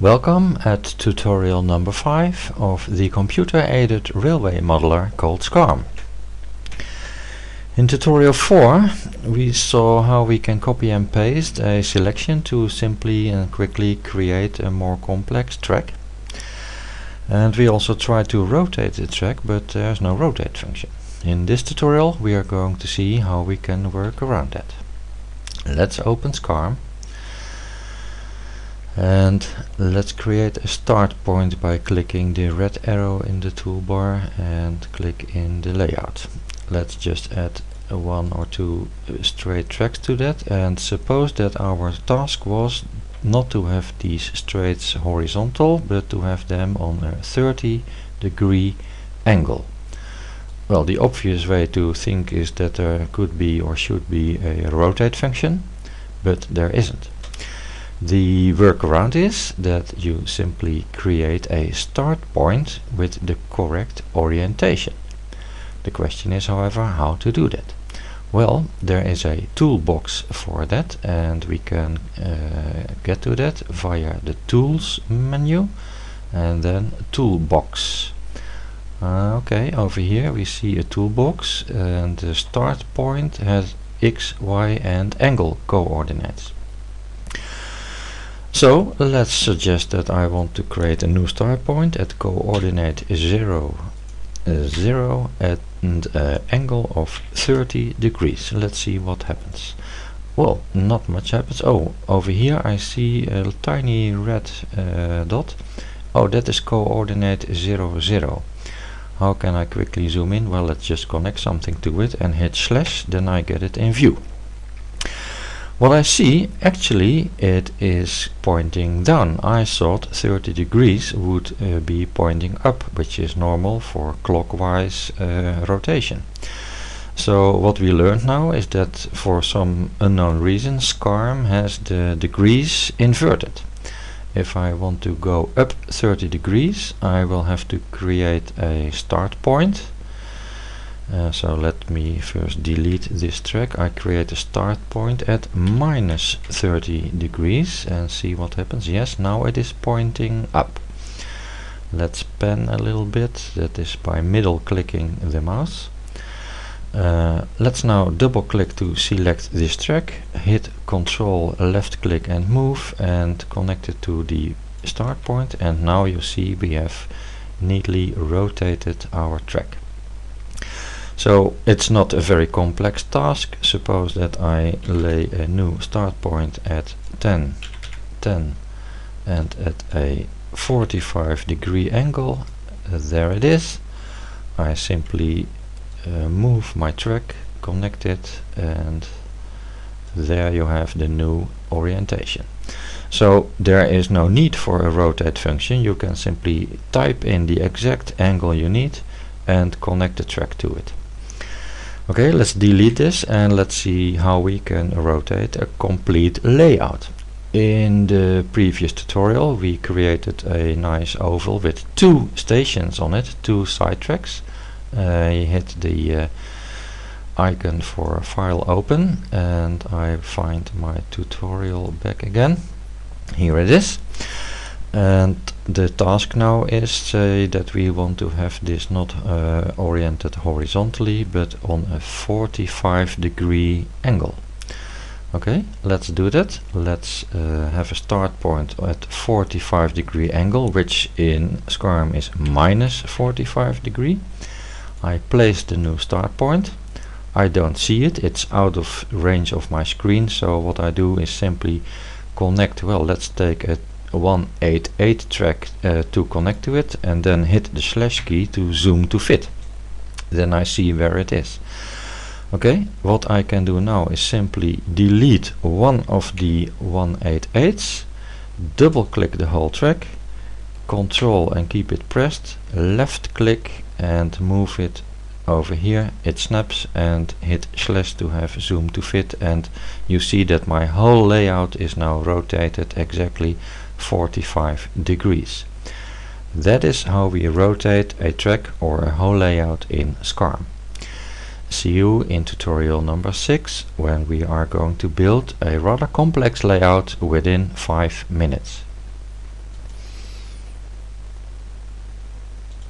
Welcome at tutorial number 5 of the computer-aided railway modeler called SCARM. In tutorial 4 we saw how we can copy and paste a selection to simply and quickly create a more complex track. And we also tried to rotate the track but there's no rotate function. In this tutorial we are going to see how we can work around that. Let's open SCARM and let's create a start point by clicking the red arrow in the toolbar and click in the layout. Let's just add one or two uh, straight tracks to that. And suppose that our task was not to have these straights horizontal but to have them on a 30 degree angle. Well the obvious way to think is that there could be or should be a rotate function but there isn't the workaround is that you simply create a start point with the correct orientation. The question is however how to do that. Well, there is a toolbox for that and we can uh, get to that via the tools menu and then toolbox. Uh, okay, over here we see a toolbox and the start point has x, y and angle coordinates. So let's suggest that I want to create a new start point at coordinate 0, uh, 0 at an uh, angle of 30 degrees. Let's see what happens. Well, not much happens. Oh, over here I see a tiny red uh, dot. Oh, that is coordinate 0, 0. How can I quickly zoom in? Well, let's just connect something to it and hit slash, then I get it in view. What I see, actually it is pointing down. I thought 30 degrees would uh, be pointing up, which is normal for clockwise uh, rotation. So what we learned now is that for some unknown reason SCARM has the degrees inverted. If I want to go up 30 degrees I will have to create a start point uh, so let me first delete this track. I create a start point at minus 30 degrees and see what happens. Yes, now it is pointing up. Let's pan a little bit. That is by middle clicking the mouse. Uh, let's now double click to select this track. Hit control left click and move and connect it to the start point and now you see we have neatly rotated our track. So it's not a very complex task. Suppose that I lay a new start point at 10, 10 and at a 45 degree angle. Uh, there it is. I simply uh, move my track, connect it and there you have the new orientation. So there is no need for a rotate function. You can simply type in the exact angle you need and connect the track to it. Okay, let's delete this and let's see how we can rotate a complete layout. In the previous tutorial we created a nice oval with two stations on it, two side tracks. I hit the uh, icon for file open and I find my tutorial back again. Here it is and the task now is say that we want to have this not uh, oriented horizontally but on a 45 degree angle. Okay let's do that. Let's uh, have a start point at 45 degree angle which in SCARM is minus 45 degree. I place the new start point. I don't see it. It's out of range of my screen so what I do is simply connect. Well let's take a 188 track uh, to connect to it and then hit the slash key to zoom to fit. Then I see where it is. Okay what I can do now is simply delete one of the 188s double click the whole track control and keep it pressed left click and move it over here it snaps and hit slash to have zoom to fit and you see that my whole layout is now rotated exactly 45 degrees. That is how we rotate a track or a whole layout in SCARM. See you in tutorial number 6 when we are going to build a rather complex layout within 5 minutes.